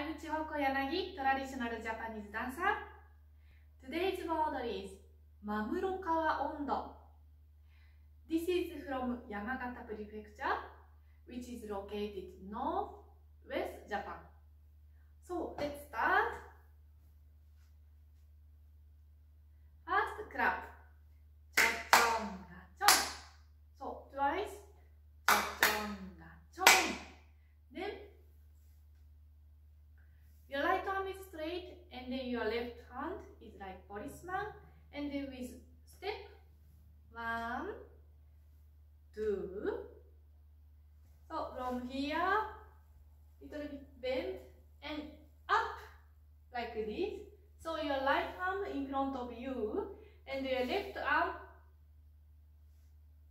I'm Chihoko Yanagi, traditional Japanese dancer. Today's word is Mamurokawa Ondo. This is from Yamagata Prefecture, which is located north west Japan. So let's start. First clap. Like policeman and then with step. One two. So from here little bit bend and up like this. So your right arm in front of you and your left arm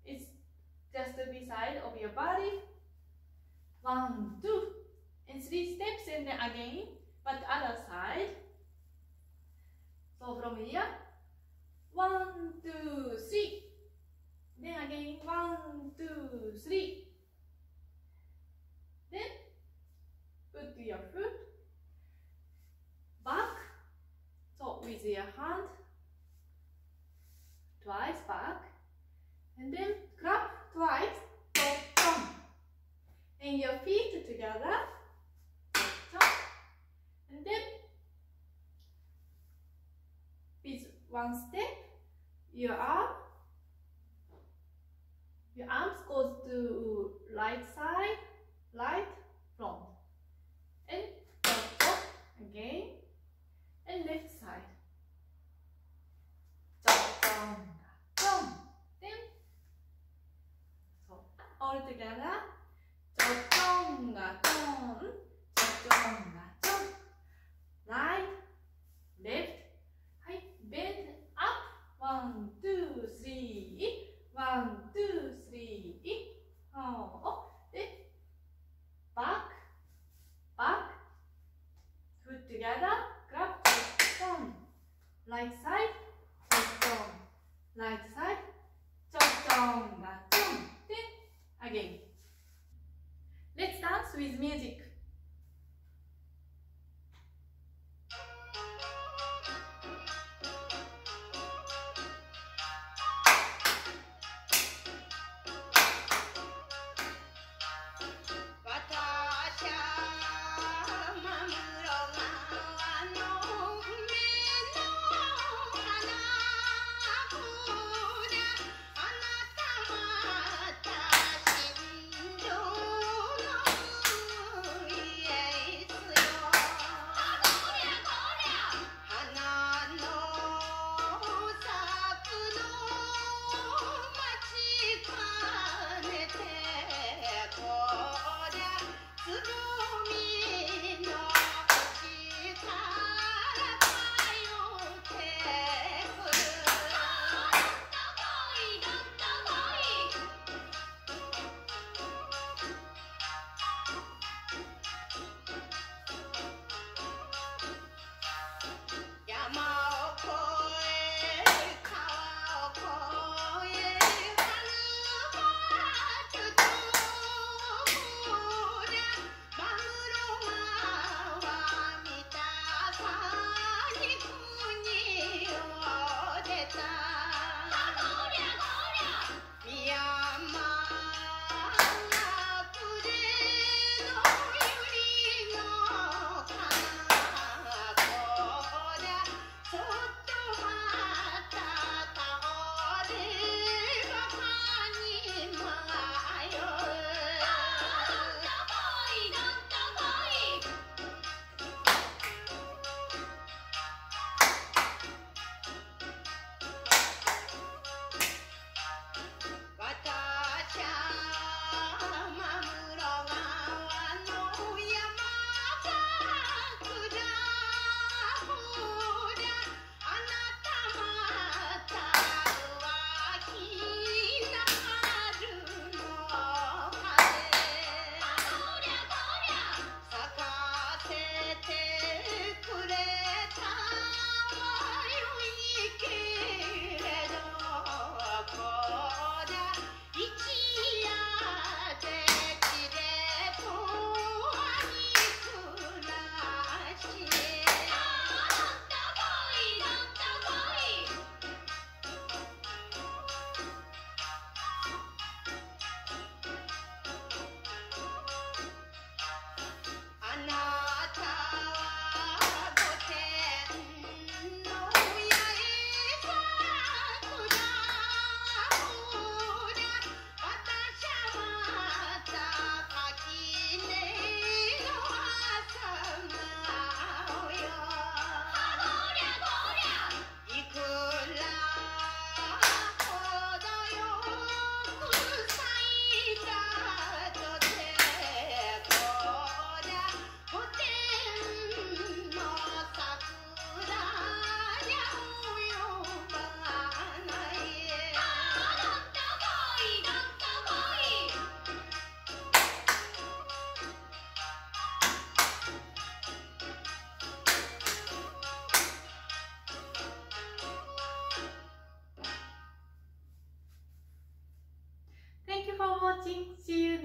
is just beside of your body. One two. And three steps and then again but other side so from here one two three. Then again one two three. Then put your foot back. So with your hand twice back. And then clap twice top jump and your feet together top and then with one step your arm your arms goes to right side right front. And top, top again and left side. Jump down jump then so all together. Jump down jump jump down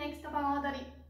next camaraderie.